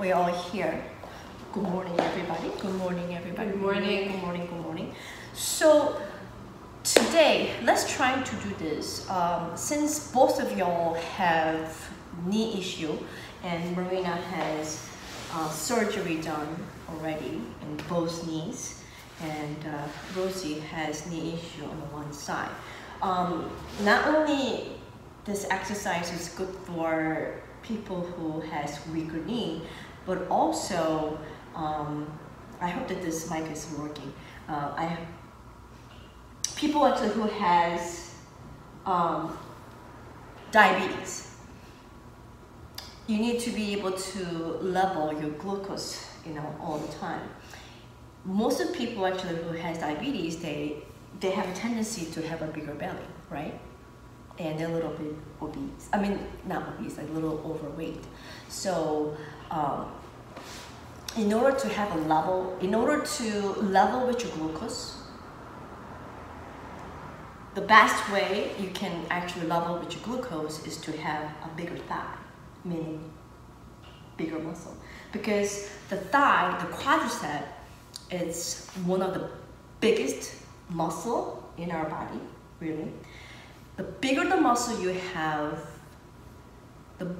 we're all here. Good morning, everybody. Good morning, everybody. Good morning. Good morning. Good morning. So today, let's try to do this. Um, since both of y'all have knee issue, and Marina has uh, surgery done already in both knees, and uh, Rossy has knee issue on one side. Um, not only this exercise is good for people who has weaker knee, but also um, I hope that this mic is working. Uh, I people actually who has um, diabetes. You need to be able to level your glucose, you know, all the time. Most of people actually who has diabetes, they they have a tendency to have a bigger belly, right? And they're a little bit obese. I mean, not obese, like a little overweight. So, um, in order to have a level, in order to level with your glucose, the best way you can actually level with your glucose is to have a bigger thigh, meaning bigger muscle. Because the thigh, the quadricep, is one of the biggest muscle in our body, really. The bigger the muscle you have, the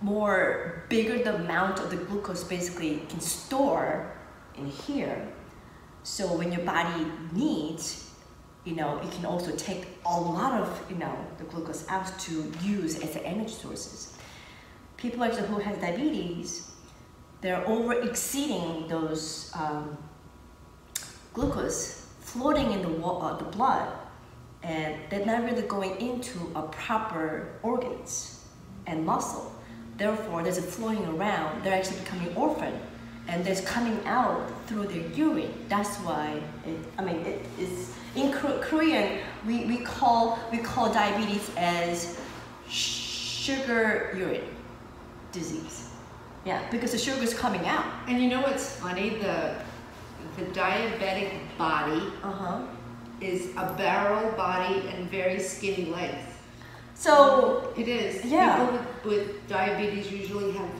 more bigger the amount of the glucose basically can store in here. So when your body needs, you know, it can also take a lot of, you know, the glucose out to use as energy sources. People actually who have diabetes, they're over exceeding those um, glucose floating in the, uh, the blood and they're not really going into a proper organs and muscle. Therefore, there's a flowing around, they're actually becoming orphan and there's coming out through their urine. That's why, it, I mean, it is, in Korean, we, we, call, we call diabetes as sugar urine disease. Yeah, because the sugar is coming out. And you know what's funny? The the diabetic body Uh-huh. is a barrel body and very skinny legs. So, It is. Yeah. People with, with diabetes usually have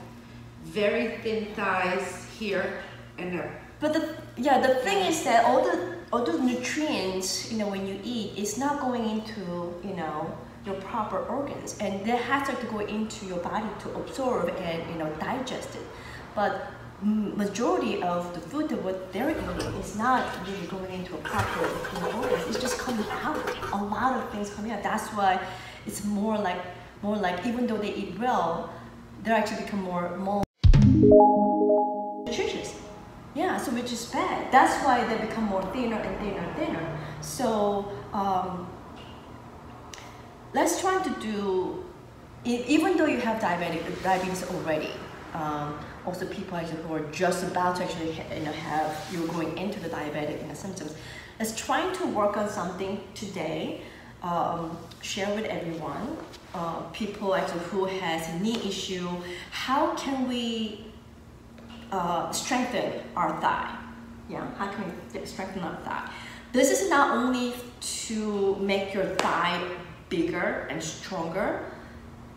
very thin thighs here and a but the, yeah, the thing is that all the, all the nutrients, you know, when you eat, it's not going into, you know, your proper organs. And they have to go into your body to absorb and, you know, digest it. But majority of the food that what they're eating is not really going into a proper organs. It's just coming out. A lot of things coming out. That's why it's more like more like even though they eat well, they actually become more more nutritious. Yeah, so which is bad. That's why they become more thinner and thinner and thinner. So um, let's try to do. Even though you have diabetic diabetes already, um, also people who are just about to actually you know, have you're going into the diabetic you know, symptoms. Let's trying to work on something today. Um, share with everyone. Uh, people actually who has knee issue. How can we uh, strengthen our thigh? Yeah, how can we strengthen our thigh? This is not only to make your thigh bigger and stronger,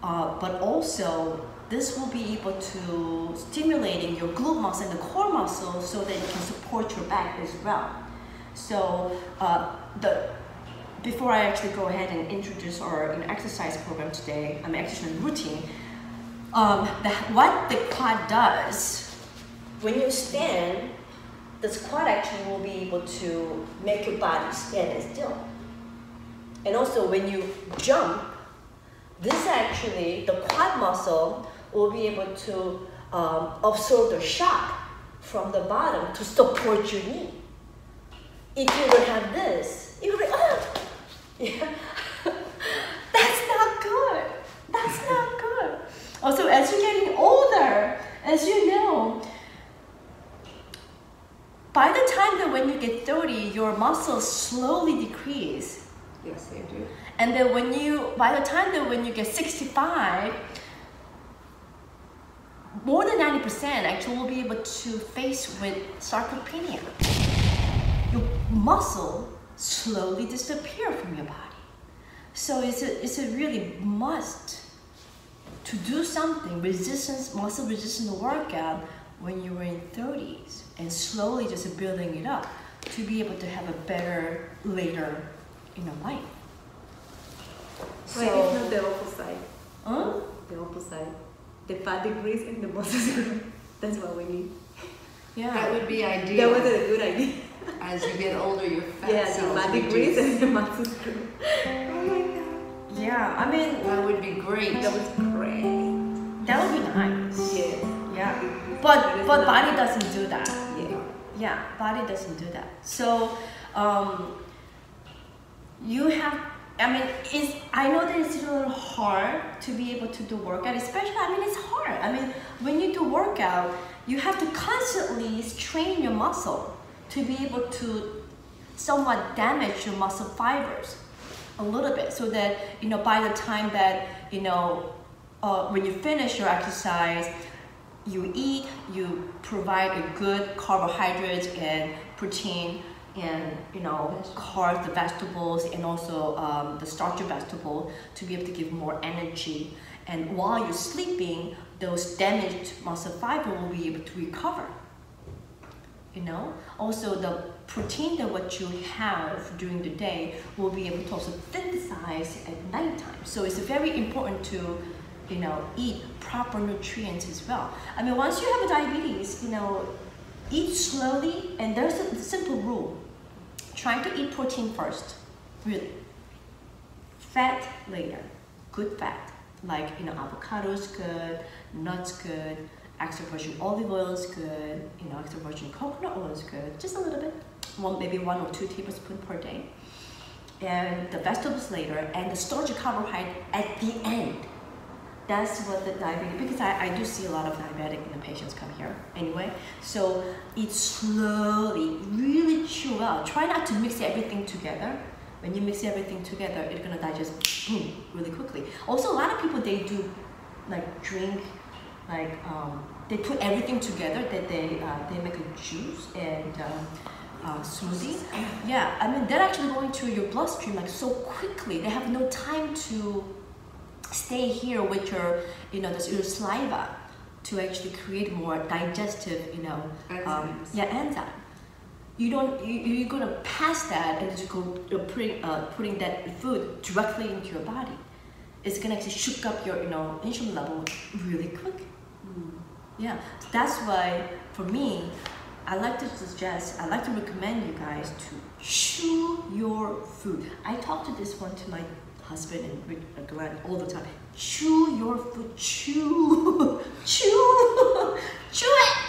uh, but also this will be able to stimulating your glute muscle and the core muscle so that you can support your back as well. So uh, the before I actually go ahead and introduce our an exercise program today, I'm um, exercise routine. Um, the, what the quad does, when you stand, the squat actually will be able to make your body stand still. And also when you jump, this actually, the quad muscle will be able to um, absorb the shock from the bottom to support your knee. If you don't have this, you'll be, oh, yeah. that's not good. That's not good. Also, as you're getting older, as you know, by the time that when you get 30, your muscles slowly decrease. Yes, they do. And then when you, by the time that when you get 65, more than 90% actually will be able to face with sarcopenia. Your muscle slowly disappear from your body. So it's a, it's a really must to do something resistance muscle resistance workout when you were in 30s and slowly just building it up to be able to have a better later in your life. Why it's not the opposite? Huh? The opposite. The fat decrease and the muscles grow. That's what we need. Yeah. That would be ideal. That ideal. was a good idea. As you get older, your fat yeah, cells decrease and the muscles grow. Oh my god. yeah, I mean That would be great. That would be great. that would be nice. Yes. Yeah. But but body doesn't do that. Yeah. Yeah, body doesn't do that. So um, you have. I mean, it's. I know that it's a little hard to be able to do workout, especially. I mean, it's hard. I mean, when you do workout, you have to constantly strain your muscle to be able to somewhat damage your muscle fibers a little bit, so that you know by the time that you know uh, when you finish your exercise, you eat, you provide a good carbohydrates and protein and you know carbs, the vegetables, and also um, the starchy vegetable to be able to give more energy. And while you're sleeping, those damaged muscle fiber will be able to recover. You know, also the protein that what you have during the day will be able to also synthesize at nighttime. So it's very important to, you know, eat proper nutrients as well. I mean, once you have a diabetes, you know, eat slowly, and there's a simple rule: trying to eat protein first, really. Fat later, good fat like you know avocados good, nuts good, extra virgin olive oil is good, you know extra virgin coconut oil is good, just a little bit, one maybe one or two tablespoons per day, and the vegetables later, and the starchy carbohydrate at the end. That's what the diabetic because I, I do see a lot of diabetic you know, patients come here anyway. So eat slowly, really chew out. Try not to mix everything together. When you mix everything together, it's gonna digest boom, really quickly. Also, a lot of people they do like drink, like um, they put everything together. That they uh, they make a juice and um, uh, smoothie. Yeah, I mean they're actually going to your bloodstream like so quickly. They have no time to stay here with your you know this your saliva to actually create more digestive you know um, Enzymes. yeah enzyme you don't you, you're gonna pass that and just go uh, putting uh, putting that food directly into your body it's gonna actually shook up your you know insulin level really quick yeah that's why for me I like to suggest I like to recommend you guys to chew your food I talk to this one to my husband and Glenn all the time chew your food chew chew chew it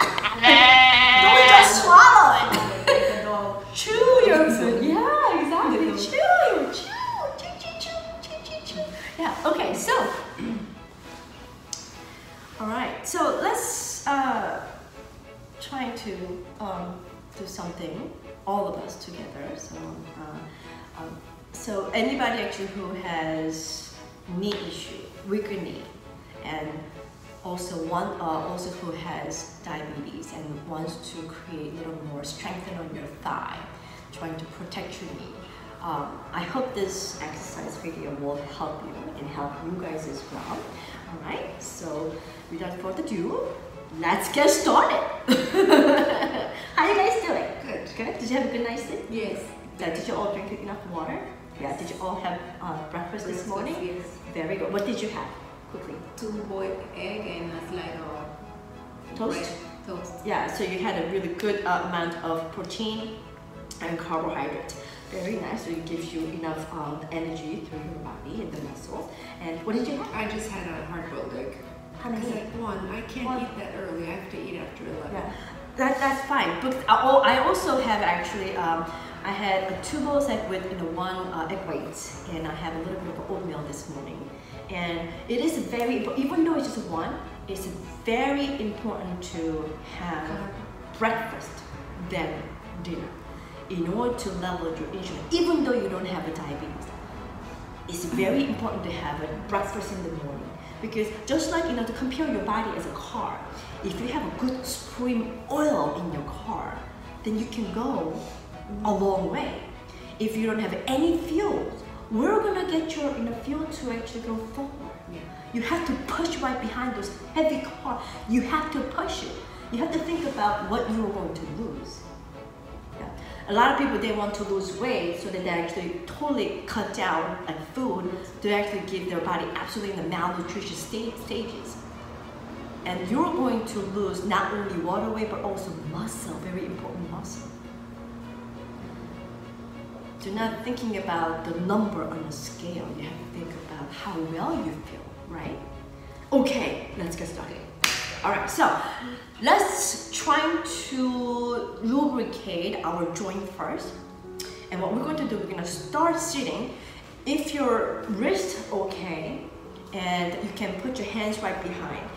don't just swallow it Like a dog. chew your food. Yeah, exactly. chew, chew, chew, chew, chew, chew, chew, chew. Yeah. Okay. So, all right. So let's uh, try to um, do something, all of us together. So, uh, um, so anybody actually who has knee issue, weaker knee, and also one uh, also who has diabetes and wants to create a little more strengthen on your thigh, trying to protect your knee. Um, I hope this exercise video will help you and help you guys as well. All right, so without further ado, let's get started. How are you guys doing? Good. Good. Did you have a good night's sleep? Yes. Yeah, did you all drink enough water? Yeah. Did you all have uh, breakfast this morning? Yes. Very good. What did you have? Quickly. Two boiled egg and a slice of Toast? bread. Toast. Yeah, so you had a really good uh, amount of protein and carbohydrate. Very nice. So it gives you enough um, energy through your body and the muscles. And what did you have? I just had a hard-boiled egg. How many? one, I can't One. eat that early. I have to eat after 11. Yeah, that, that's fine. But I, I also have actually, um, I had a two bowls egg with you know one uh, egg white, and I have a little bit of oatmeal this morning. And it is very, even though it's just one, it's very important to have breakfast then dinner in order to level your insulin, even though you don't have a diabetes it's very important to have a breakfast in the morning because just like you know to compare your body as a car if you have a good spring oil in your car then you can go a long way if you don't have any fuel we're gonna get your you know, fuel to actually go forward Yeah. You have to push right behind those heavy car. You have to push it. You have to think about what you're going to lose. A lot of people they want to lose weight so that they actually totally cut down on food to actually give their body absolutely the malnutrition state, stages. And you're going to lose not only water weight but also muscle, very important muscle. So not thinking about the number on the scale, you have to think about how well you feel, right? Okay, let's get started. All right, so let's try to lubricate our joint first. And what we're going to do, we're gonna start sitting. If your wrist okay, and you can put your hands right behind.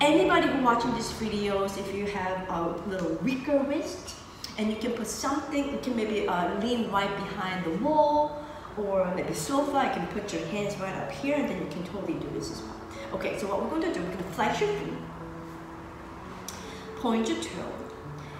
Anybody who watching these videos, if you have a little weaker wrist, and you can put something, you can maybe uh, lean right behind the wall, or maybe sofa, you can put your hands right up here, and then you can totally do this as well. Okay, so what we're going to do, we're going to flex your feet, point your toe.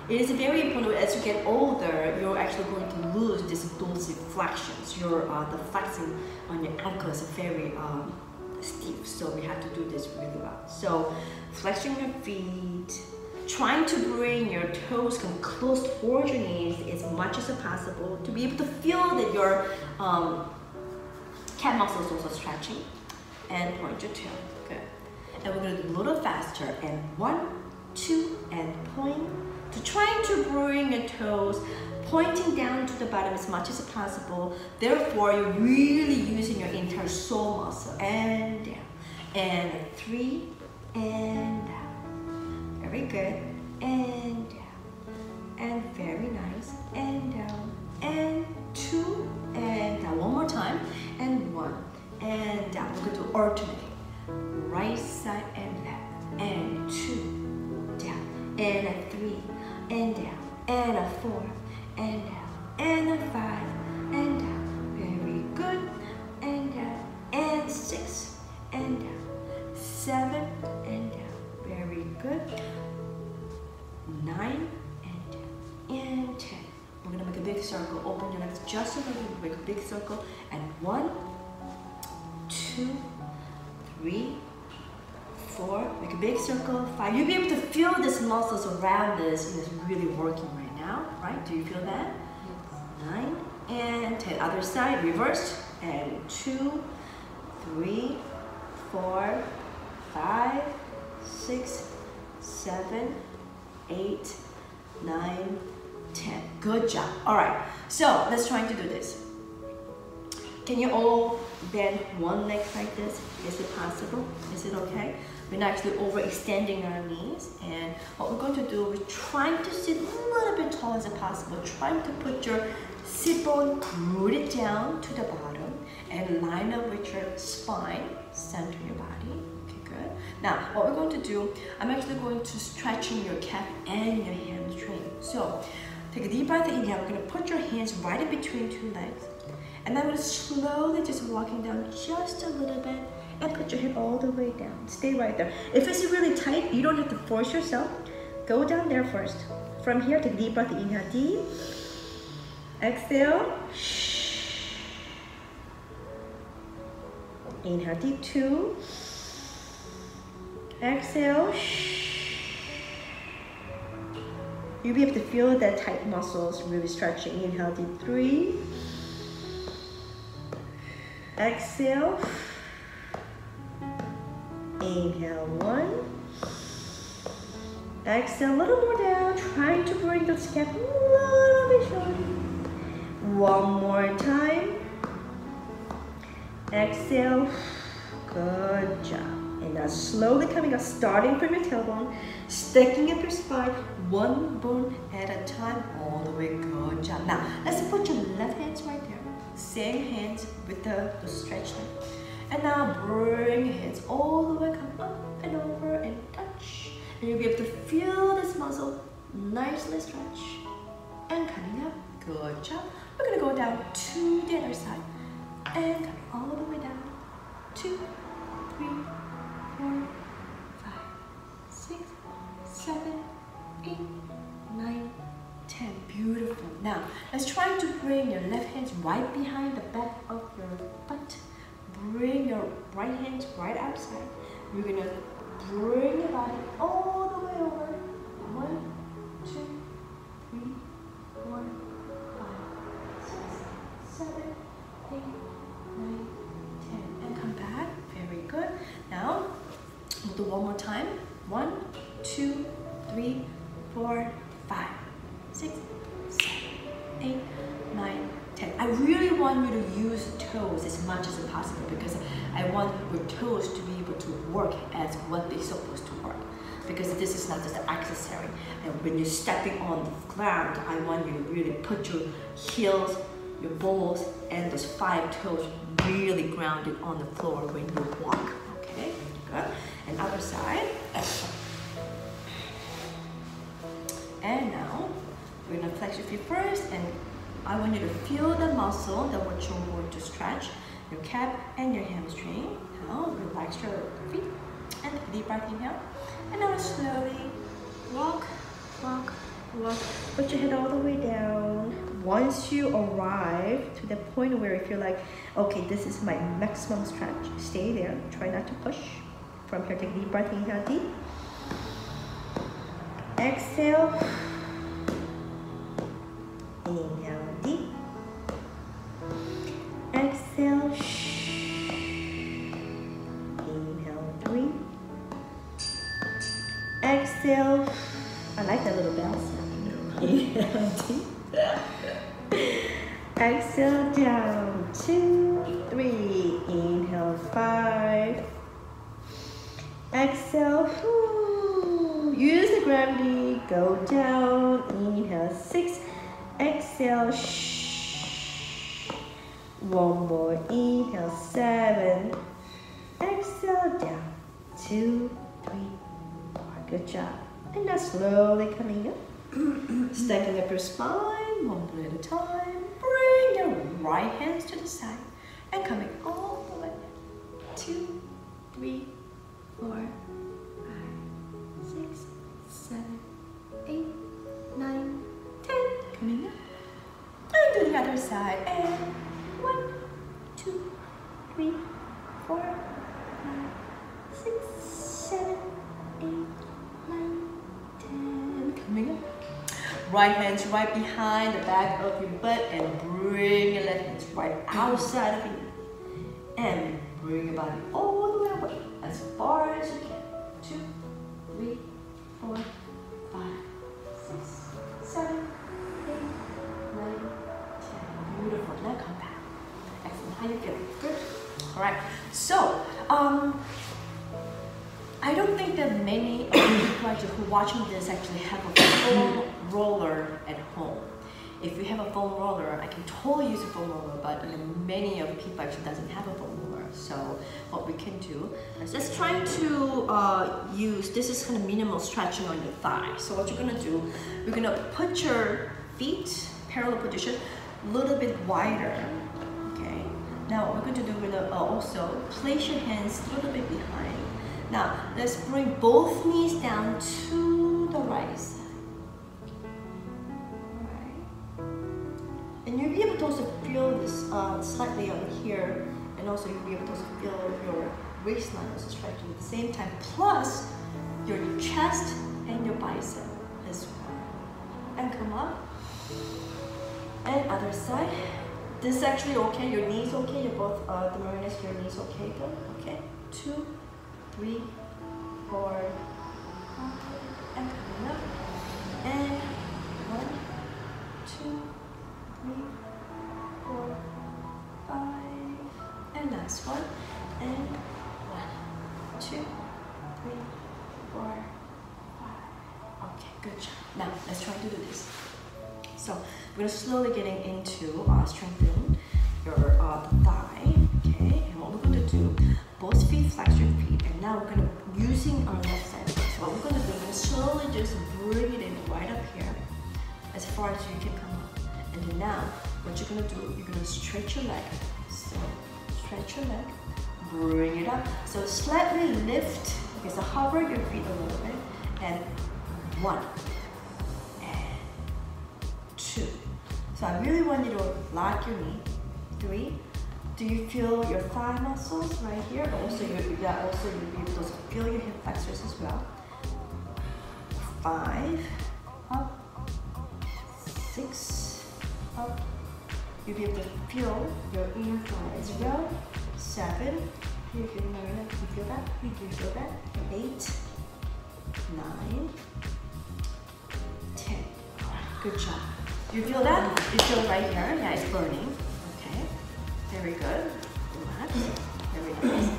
It is very important as you get older, you're actually going to lose these dorsiflexions. Your uh, the flexing on your ankles are very um, stiff, so we have to do this really well. So, flexing your feet, trying to bring your toes come close towards your knees as much as possible to be able to feel that your um, calf muscles also stretching, and point your toe. Good. And we're gonna do a little faster. And one, two, and point to trying to bring your toes pointing down to the bottom as much as possible. Therefore, you're really using your entire sole muscle and down. And three and down. Very good. And down. And very nice. And down. And two and down. One more time. And one and down. We're going to alternate. Right side and left. And two. And a three and down. And a four and down, and a five, and down. Very good, and down, and six, and down, seven, and down. Very good. Nine, and down, and ten. We're gonna make a big circle. Open your legs just a little bit. Make a big circle. And one, two, three, four. Make a big circle. Five. You'll be able to feel these muscles around this, and it's really working right now, right? Do you feel that? Nine and ten. Other side, reversed. And two, three, four, five, six, seven, eight, nine, ten. Good job. All right. So let's try to do this. Can you all bend one leg like this? Is it possible? Is it okay? We're not actually overextending our knees. And what we're going to do, we're trying to sit a little bit tall as possible. Trying to put your sit bone rooted down to the bottom and line up with your spine, center your body. Okay, good. Now, what we're going to do, I'm actually going to stretching your calf and your hamstring. So, take a deep breath in here. We're going to put your hands right in between two legs. And I'm going to slowly just walking down just a little bit and put your head all the way down. Stay right there. If it's really tight, you don't have to force yourself. Go down there first. From here, take deep breath. Inhale deep. Exhale. Inhale deep. Two. Exhale. You'll be able to feel that tight muscles really stretching. Inhale deep. Three. Exhale. Inhale one. Exhale a little more down, trying to bring the scap a little bit shorter. One more time. Exhale. Good job. And now slowly coming up, starting from your tailbone, sticking up your spine, one bone at a time, all the way. Good job. Now, let's put your left hands right there. Same hands with the, the stretch. And now bring hands all the way, come up and over and touch. And you'll be able to feel this muscle nicely stretch. And coming up, good job. We're gonna go down to the other side. And come all the way down. Two, three, four, five, six, seven, eight, nine, ten. Beautiful. Now, let's try to bring your left hands right behind the back of your butt bring your right hand right outside. You're gonna bring your body all the way over. One, two, three, four, five, six, seven, eight, nine, ten. And come back. Very good. Now, we'll do one more time. One, two, three, four, five, six, seven, eight, nine, I really want you to use toes as much as possible because I want your toes to be able to work as what they're supposed to work. Because this is not just an accessory. And when you're stepping on the ground, I want you to really put your heels, your balls, and those five toes really grounded on the floor when you walk. Okay, good. And other side. And now we're gonna flex your feet first, and I want you to feel the muscle that you're going to stretch, your calf and your hamstring. Now relax your feet and deep breath inhale. And now slowly walk, walk, walk. Put your head all the way down. Once you arrive to the point where if you feel like, okay, this is my maximum stretch, stay there. Try not to push. From here, take deep breath, inhale deep. Exhale. Inhale Exhale. I like that little bell sound. Inhale. Exhale down. Two, three. Inhale five. Exhale. Whew. Use the gravity. Go down. Inhale six. Exhale. Shh. One more. Inhale seven. Exhale down. Two. Good job. And now slowly coming up. Stacking up your spine one foot at a time. Bring your right hands to the side and coming all the way. Two, three, four, five, six, seven, eight, nine, ten. Coming up. And to the other side. And one, two, three, four, five, six, seven, Right hands right behind the back of your butt and bring your left hands right outside of you. And bring your body all the way away as far as you can. Two, three, four, five, six, seven, eight, nine, ten. Beautiful. Now come back. Excellent. How you feeling? Good. All right. So, um, I don't think that many of actually who watching this actually have a foam roller at home. If you have a foam roller, I can totally use a foam roller, but you know, many of people actually doesn't have a foam roller. So what we can do is just trying to uh, use, this is kind of minimal stretching on your thigh. So what you're gonna do, you're gonna put your feet, parallel position, a little bit wider, okay? Now what we're going to do, we're gonna uh, also place your hands a little bit behind. Now, let's bring both knees down to the right side. And you'll be able to also feel this uh, slightly on here, and also you'll be able to also feel your waistline also stretching at the same time, plus your chest and your bicep as well. And come up. And other side. This is actually okay. Your knees okay. You're both uh, the Marinus. Your knees okay. Good. Okay. Two three, four, five, and coming up. And one, two, three, four, five, and last one. And one, two, three, four, five. Okay, good job. Now let's try to do this. So we're slowly getting into uh, strengthening using our left side. So what we're gonna do, we're slowly just bring it in right up here, as far as you can come up. And then now, what you're gonna do, you're gonna stretch your leg. So stretch your leg, bring it up. So slightly lift. Okay, so hover your feet a little bit, and one, and two. So I really want you to lock your knee. Three, Do you feel your thigh muscles right here? Also, you, yeah, also you'll be able to feel your hip flexors as well. Five, up, six, up. You'll be able to feel your inner thigh as well. Seven, you feel, you feel that? You feel that? Eight, nine, ten. Good job. You feel that? You feel right here? Yeah, it's burning. Very good. Relax. Very nice.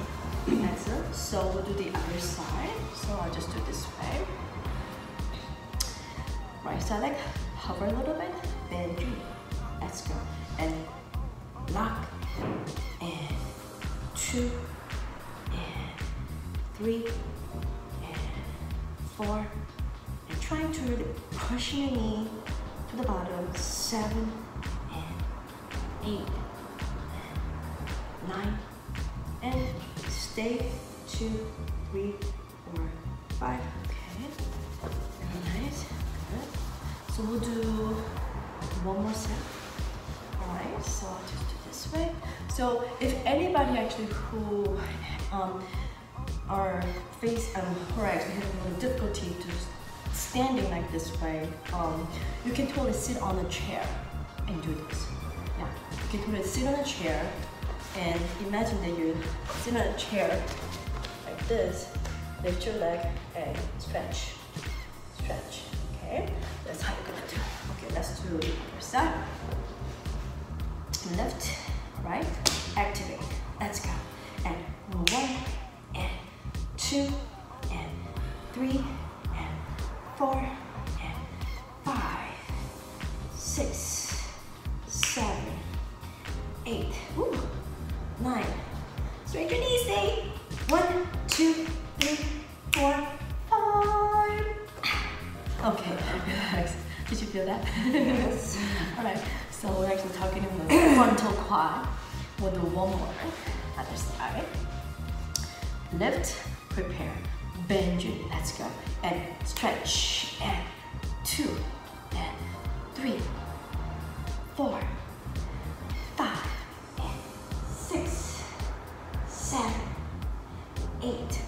Excellent. So we'll do the other side. So I'll just do this way. Right side leg. Hover a little bit. Bend three. Let's go. And lock. And two. And three. And four. And trying to really push your knee to the bottom. Seven and eight nine and stay two, three, four, five. Okay. Nice. Good. So we'll do one more set. Alright, so I'll just do this way. So if anybody actually who um, are face um, who are having a little difficulty to standing like this way, um, you can totally sit on a chair and do this. Yeah, you can totally sit on a chair and imagine that you sit on a chair like this, lift your leg and stretch, stretch. Okay, that's how you're gonna do. it. Okay, let's do the other side. Left, right, activate. Let's go. And one, and two, and three, and four, One. Other side. Lift, prepare, bend your knee. Let's go. And stretch. And two, and three, four, five, and six, seven, eight,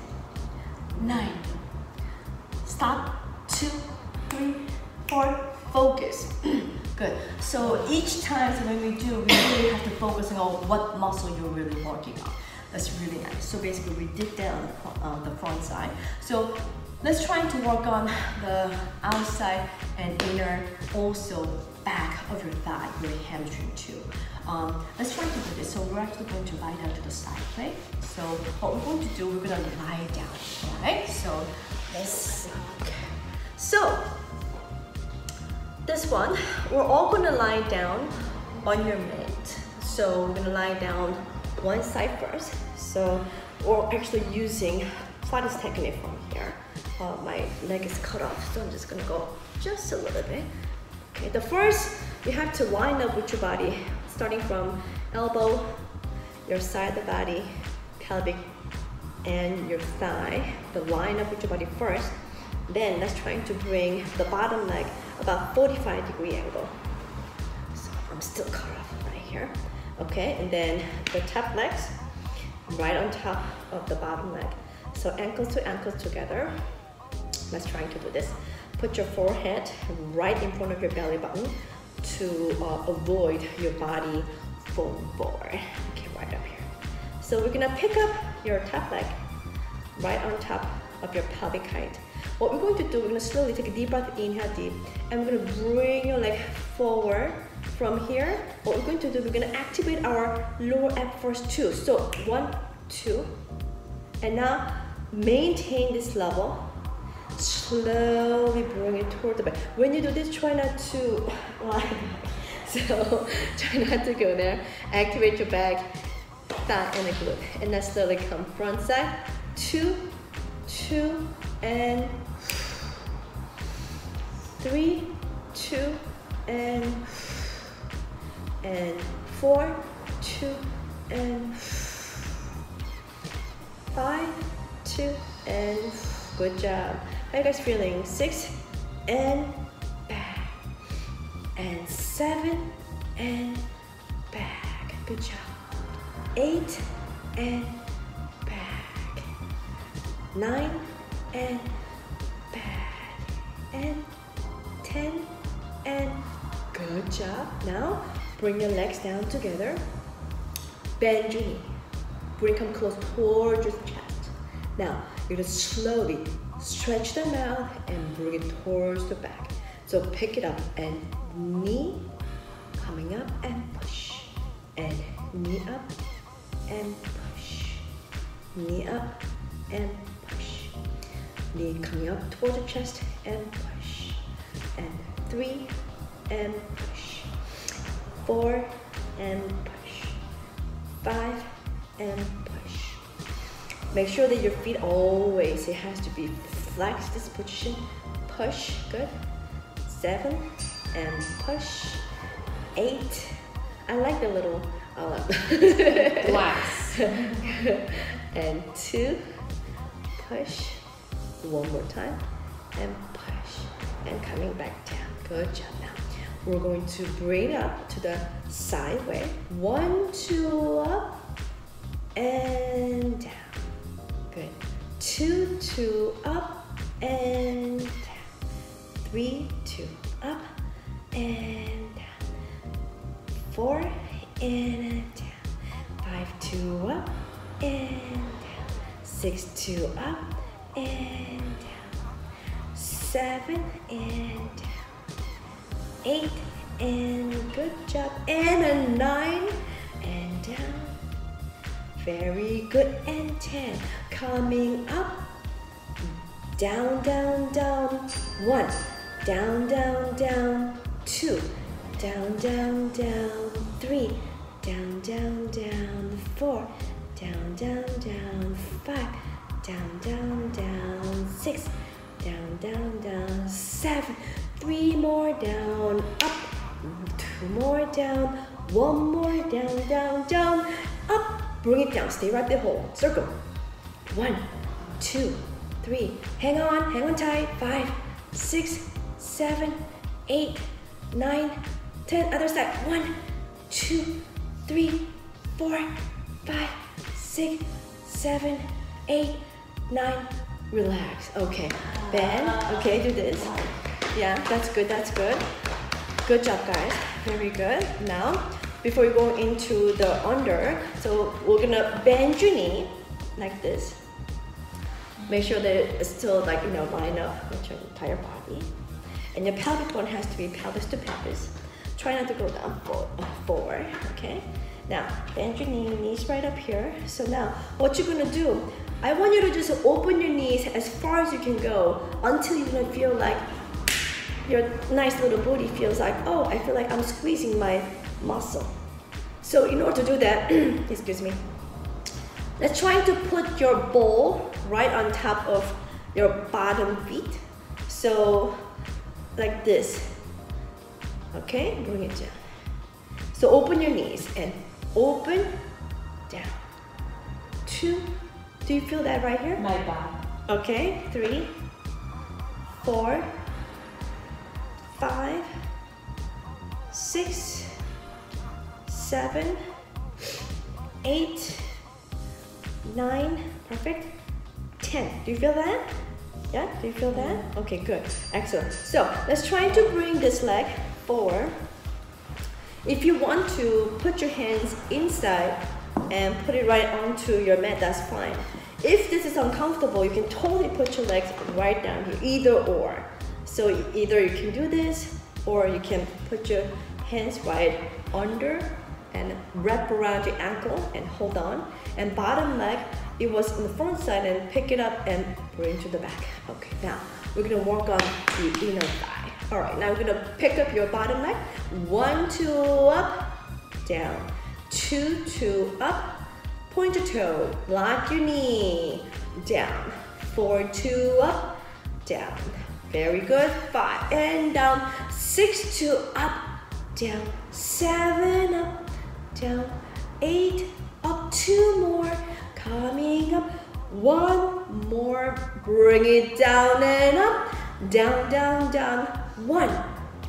So each time when we do, we really have to focus on what muscle you're really working on. That's really nice. So basically, we did that on the, on the front side. So let's try to work on the outside and inner, also back of your thigh, your hamstring too. Um, let's try to do this. So we're actually going to lie down to the side, right? So what we're going to do, we're gonna lie down, all right? So let's see. So this one, we're all gonna lie down on your mat. So we're gonna lie down one side first. So we're actually using Pilates technique from here. Uh, my leg is cut off, so I'm just gonna go just a little bit. Okay, the first, you have to line up with your body, starting from elbow, your side of the body, pelvic, and your thigh. The line up with your body first. Then let's try to bring the bottom leg about 45 degree angle. So I'm still cut off right here. Okay, and then the top legs right on top of the bottom leg. So ankles to ankles together. Let's try to do this. Put your forehead right in front of your belly button to uh, avoid your body falling forward. Okay, right up here. So we're gonna pick up your top leg right on top of your pelvic height. What we're going to do, we're gonna slowly take a deep breath, in, inhale deep, and we're gonna bring your leg forward from here. What we're going to do, we're gonna activate our lower ab first too. So one, two, and now maintain this level. Slowly bring it toward the back. When you do this, try not to lie. So try not to go there. Activate your back, thigh, and the glute. And then slowly come front side. Two, two, and three, two, and and four, two, and five, two, and good job. How you guys feeling? Six, and back, and seven, and back. Good job. eight, and back. Nine, and back. And ten, and good job. Now, bring your legs down together. Bend your knee. Bring them close towards your chest. Now, you're gonna slowly stretch them out and bring it towards the back. So pick it up and knee coming up and push. And knee up and push. Knee up and. Knee coming up towards the chest and push. And three and push. Four and push. Five and push. Make sure that your feet always, it has to be flexed this position. Push, good. Seven and push. Eight. I like the little uh, Glass. and two, push, one more time, and push, and coming back down. Good job. Now we're going to bring up to the side way. One, two, up, and down. Good. Two, two, up, and down. Three, two, up, and down. Four, and down. Five, two, up, and down. Six, two, up, and down. Seven, and down. Eight, and good job. And a nine, and down. Very good. And 10. Coming up. Down, down, down. One. Down, down, down. Two. Down, down, down. Three. Down, down, down. Four. Down, down, down. Five. Down, down, down. Six. Down, down, down. Seven. Three more down. Up. Two more down. One more down, down, down. Up. Bring it down. Stay right there. Hold. Circle. One, two, three. Hang on. Hang on tight. Five, six, seven, eight, nine, ten. Other side. One, two, three, four, five, six, seven, eight, nine. Relax. Okay. Bend. Okay. Do this. Yeah. That's good. That's good. Good job, guys. Very good. Now, before we go into the under, so we're gonna bend your knee like this. Make sure that it's still like you know line up with your entire body, and your pelvic bone has to be pelvis to pelvis. Try not to go down for, forward. Okay. Now bend your knee, knees right up here. So now what you're gonna do? I want you to just open your knees as far as you can go until gonna feel like your nice little booty feels like, oh, I feel like I'm squeezing my muscle. So in order to do that, excuse me, let's try to put your ball right on top of your bottom feet. So like this. Okay, bring it down. So open your knees and open, down. Two, do you feel that right here? My body. Okay, three, four, five, six, seven, eight, nine, perfect, ten. Do you feel that? Yeah, do you feel that? Okay, good, excellent. So let's try to bring this leg forward. If you want to put your hands inside and put it right onto your mat, that's fine. If this is uncomfortable, you can totally put your legs right down here, either or. So either you can do this or you can put your hands right under and wrap around your ankle and hold on. And bottom leg, it was on the front side and pick it up and bring to the back. Okay, now we're gonna work on the inner thigh. All right, now we're gonna pick up your bottom leg. One, two, up, down. Two, two, up. Point your toe, lock your knee, down. Four, two, up, down. Very good. Five and down. Six, two, up, down. Seven, up, down. Eight, up. Two more. Coming up. One more. Bring it down and up. Down, down, down. One.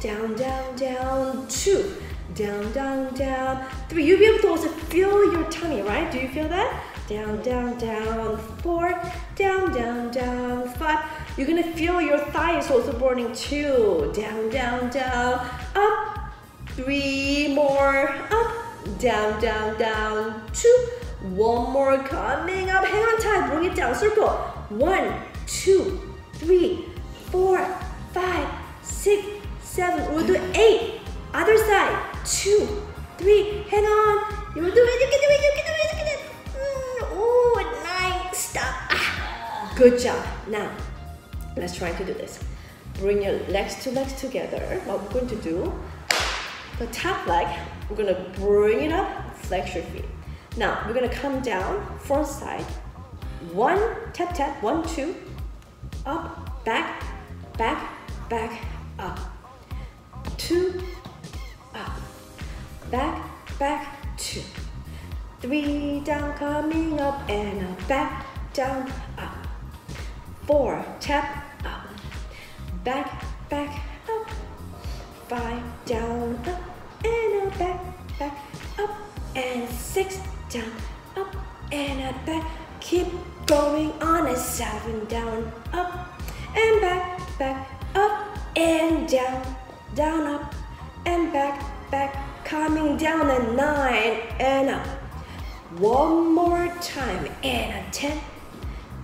Down, down, down. Two. Down, down, down. Three, you'll be able to also feel your tummy, right? Do you feel that? Down, down, down. Four, down, down, down. Five, you're gonna feel your thighs also burning too. Down, down, down. Up. Three more. Up. Down, down, down. Two. One more coming up. Hang on tight. Bring it down. Circle. One, two, three, four, five, six, seven. We'll do eight. Other side. Two, three. Hang on. You will do it. You can do it. You can do it. You can it. Mm, oh, nine. Stop. Ah. Good job. Now, let's try to do this. Bring your legs to legs together. What we're going to do, the top leg, we're gonna bring it up, flex your feet. Now, we're gonna come down, front side. One, tap, tap, one, two, up, back, back, back, up. Two, up, back, back, two. Three, down, coming up, and up, back, down, up. Four, tap, up, back, back, up. Five, down, up, and up, back, back, up. And six, down, up, and up, back. Keep going on a seven, down, up, and back, back, up, and down, down, up, and back, back, coming down at nine, and up. One more time, and a ten,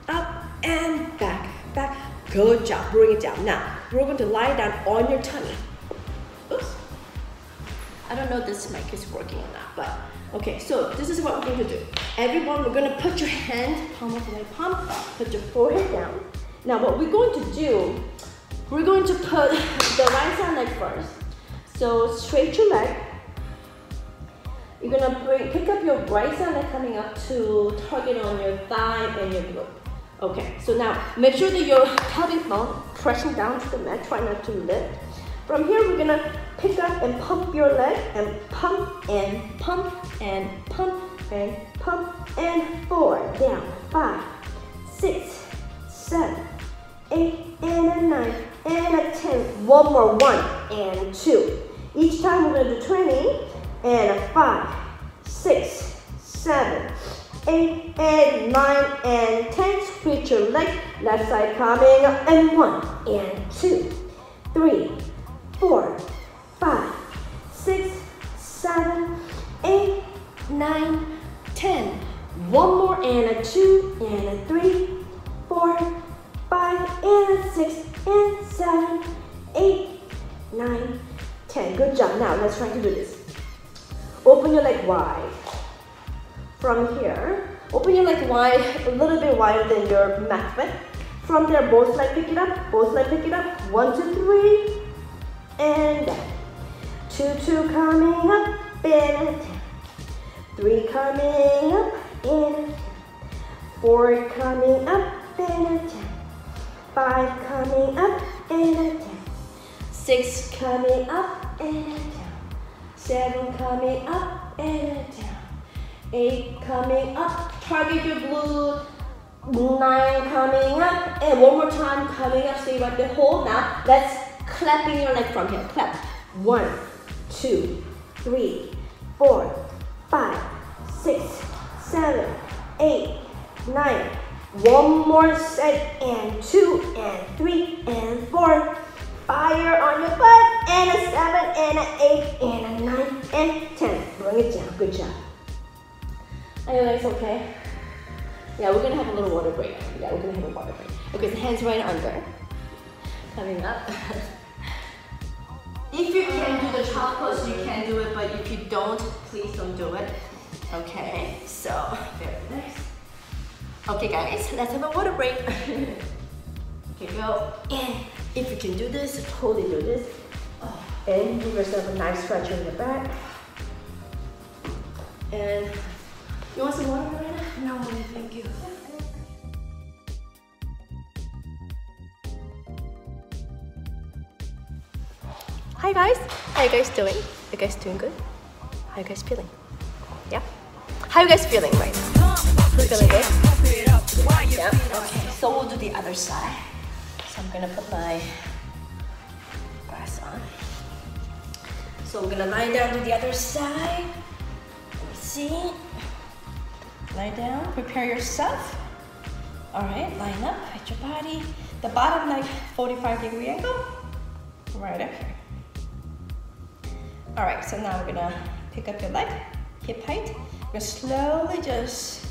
up, and back, back. Good job, bring it down. Now, we're going to lie down on your tummy. Oops. I don't know if this mic is working or not, but okay, so this is what we're going to do. Everyone, we're going to put your hand, palm of right palm, put your forehead down. Now, what we're going to do, we're going to put the right side leg first. So, straight your leg. You're gonna bring, pick up your right side coming up to target on your thigh and your glute. Okay, so now make sure that your pelvic bone pressing down to the mat, try not to lift. From here, we're gonna pick up and pump your leg and pump and pump and pump and pump and four, down, five, six, seven, eight, and a nine, and a 10. One more, one and two. Each time we're gonna do 20 and a five, six, seven, eight, and nine, and 10. Switch your leg, left side coming up, and one, and two, three, four, five, six, seven, eight, nine, ten. One more and a two and a three, four, five, and a six, and seven, eight, nine, ten. Good job. Now let's try to do this. Open your leg wide. From here, open your leg wide, a little bit wider than your mat width. From there, both legs pick it up, both legs pick it up. One, two, three, and down. Two, two coming up, and ten. Three coming up, and ten. Four coming up, and ten. Five coming up, and ten. Six coming up, and ten. Seven coming up, and down. Eight coming up, target your glute. Nine coming up, and one more time coming up, stay right there, hold now. Let's clapping your leg from here. Clap. One, two, three, four, five, six, seven, eight, nine. One more set, and two, and three, and four. Fire on your butt, and a seven, and an eight, and a nine, and ten. Bring it down. Good job. Are your legs okay? Yeah, we're gonna have a little water break. Yeah, we're gonna have a water break. Okay, so hands right under. Coming up. if you can do the chop pose, you can do it, but if you don't, please don't do it. Okay, so very nice. Okay guys, let's have a water break. Here you go. And if you can do this, totally do this. Oh, and give yourself a nice stretch in the back. And you want some water, Marina? No, thank you. Hi guys, how you guys doing? You guys doing good? How you guys feeling? Yeah? How you guys feeling right now? Feeling good? Yeah? Okay, so we'll do the other side. I'm gonna put my glass on. So we're gonna lie down to the other side. See. Lie down, prepare yourself. All right, line up, hit your body. The bottom leg, 45 degree angle, right up here. All right, so now we're gonna pick up your leg, hip height. We're slowly just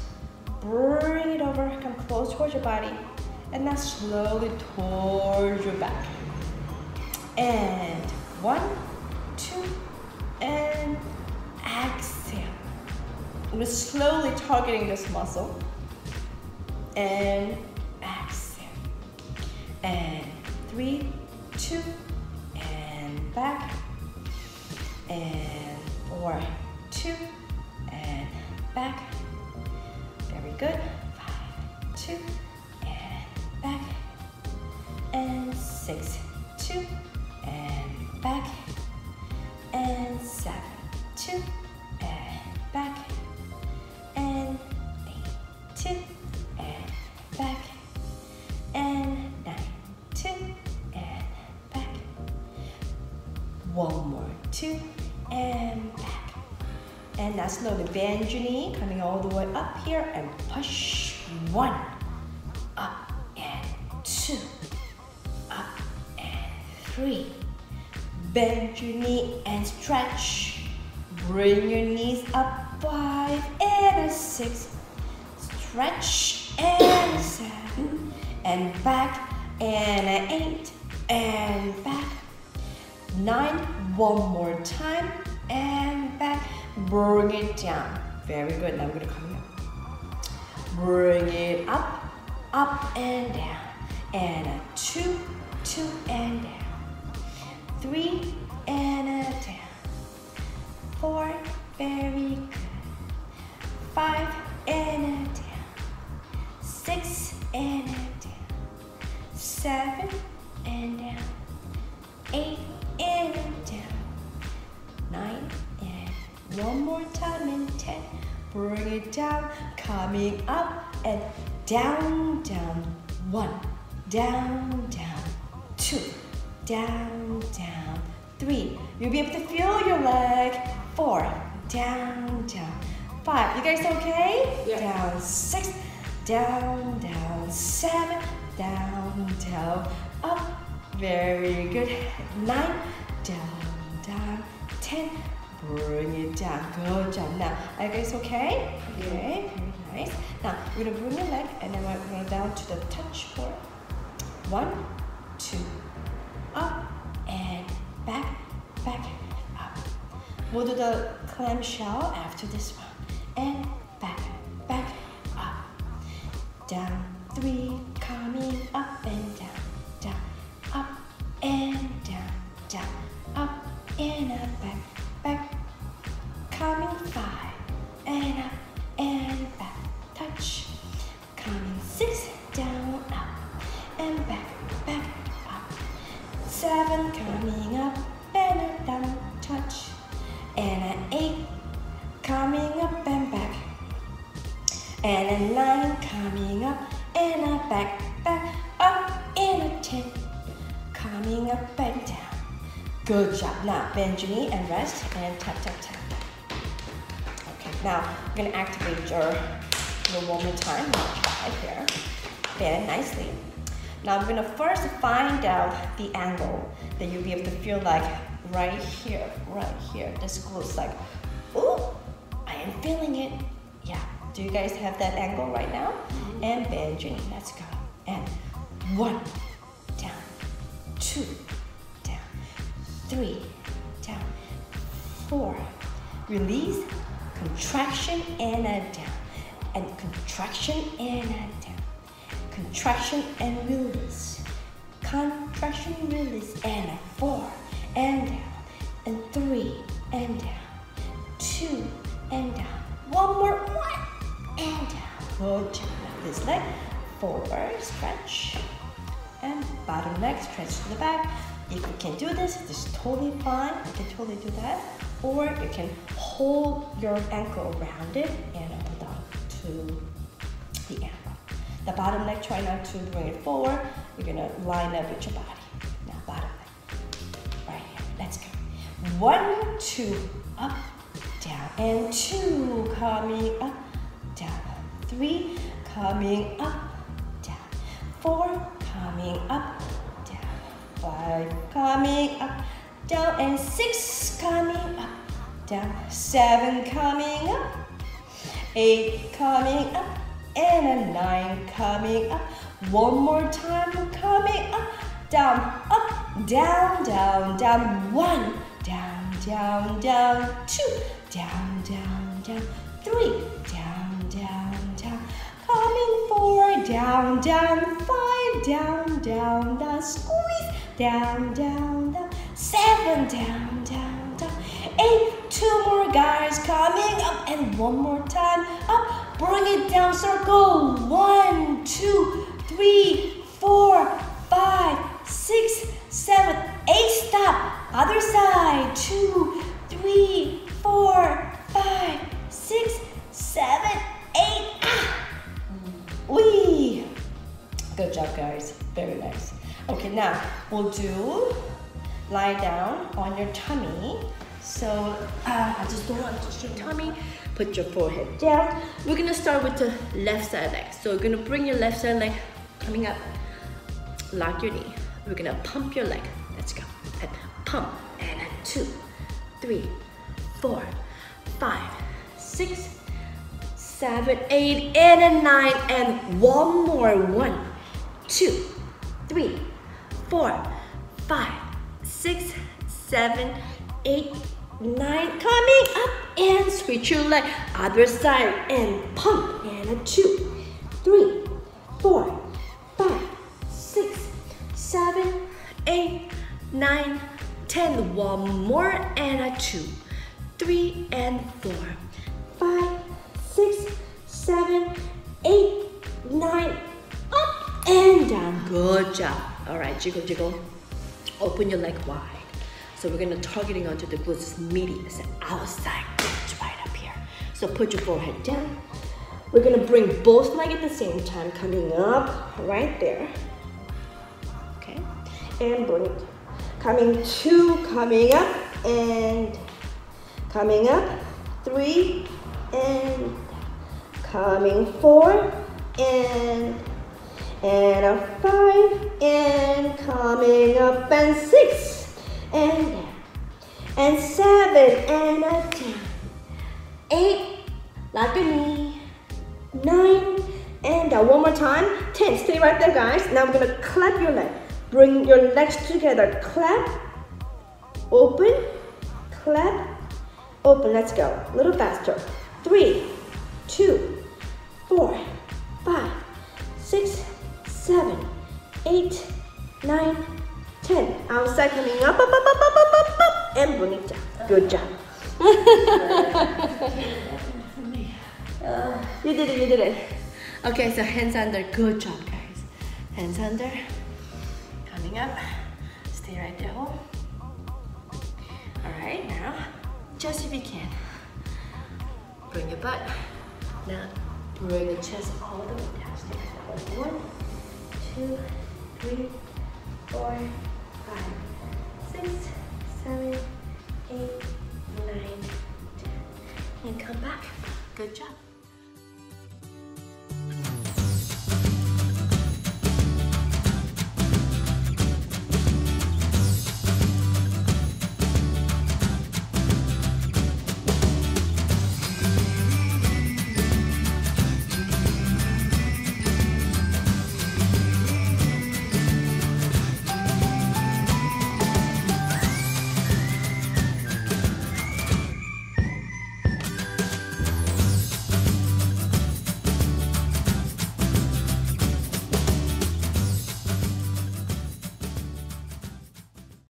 bring it over, come close towards your body, and now slowly towards your back. And one, two, and exhale. We're slowly targeting this muscle. And exhale. And three, two, and back. And four, two, and back. Very good. Five, two, back. And six, two, and back. And seven, two, and back. And eight, two, and back. And nine, two, and back. One more, two, and back. And now slowly bend your knee, coming all the way up here and push. One, three. Bend your knee and stretch. Bring your knees up five and a six. Stretch and a seven and back and an eight and back. Nine, one more time and back. Bring it down. Very good. Now I'm gonna come here. Bring it up, up and down. And a two, two and down. Three and a down. Four, very good. Five and a down. Six and a down. Seven and down. Eight and down. Nine and one more time and ten. Bring it down, coming up and down, down. One, down, down. Two, down, down. Three, you'll be able to feel your leg. Four, down, down. Five, you guys okay? Yeah. Down, six, down, down, seven, down, down, up. Very good. Nine, down, down, ten. Bring it down. Good job. Now, are you guys okay? Okay, very nice. Now, we're gonna bring your leg and then we're gonna down to the touch point. One, two, up and back, back, up. We'll do the clamshell after this one. And back, back, up. Down, three, coming up and down, down, up and down, down, up and up, back, back. Coming five, and up Seven, coming up and up, down, touch. And an eight, coming up and back. And a nine, coming up and up, back, back, up. And a ten, coming up and down. Good job. Now bend your knee and rest and tap, tap, tap. Okay, now we're gonna activate your, your more time. Right here. Bend nicely. Now we're gonna first find out the angle that you'll be able to feel like right here, right here. This goes like, ooh, I am feeling it. Yeah. Do you guys have that angle right now? Mm-hmm. And bend your knee. Let's go. And one, down, two, down, three, down, four. Release, contraction and a down, and contraction and a down, contraction and release, contraction, release, and a four, and down, and three, and down, two, and down. One more, one, and down. Good job. This leg, forward, stretch, and bottom leg stretch to the back. If you can do this, it's totally fine. You can totally do that. Or you can hold your ankle around it and hold on to the ankle. The bottom leg, try not to bring it forward. You're gonna line up with your body. Now, bottom leg. Right here. Let's go. One, two, up, down, and two, coming up, down. Three, coming up, down. Four, coming up, down. Five, coming up, down, and six, coming up, down. Seven, coming up. Eight, coming up, and a nine, coming up. One more time, coming up, down, up, down, down, down. One, down, down, down. Two, down, down, down. Three, down, down, down. Coming four, down, down. Five, down, down, down. Squeeze, down, down, down. Seven, down, down, down. Eight, two more guys coming up, and one more time up. Bring it down, circle. One, two, three, four, five, six, seven, eight. Stop. Other side. Two, three, four, five, six, seven, eight. Ah. Wee. Good job, guys. Very nice. Okay, now we'll do lie down on your tummy. So uh, I just don't want to your tummy. Put your forehead down. We're gonna start with the left side leg. So we're gonna bring your left side leg coming up. Lock your knee. We're gonna pump your leg. Let's go. And pump. And two, three, four, five, six, seven, eight, and a nine, and one more. One, two, three, four, five, six, seven, eight, nine. Coming up and switch your leg. Other side and pump. And a two, three, four, five, six, seven, eight, nine, ten. One more and a two, three, and four, five, six, seven, eight, nine, up and down. Good job. All right, jiggle, jiggle. Open your leg wide. So we're gonna targeting onto the gluteus medius and outside glutes right up here. So put your forehead down. We're gonna bring both legs at the same time, coming up right there. Okay, and bring it. Coming two, coming up, and coming up. Three, and coming four, and and a five, and coming up, and six, and down, and seven, and a ten, eight, like a knee, nine, and down. One more time, ten. Stay right there, guys. Now we're gonna clap your leg. Bring your legs together. Clap, open, clap, open. Let's go. A little faster. Three, two, outside coming up, up, up, up, up, up, up, and bonita. Good job. you did it, you did it. Okay, so hands under. Good job, guys. Hands under. Coming up. Stay right there. All right, now, just if you can, bring your butt. Now, bring the chest all the way down. One, two, three, four, five, six, seven, eight, nine, ten. And come back. Good job.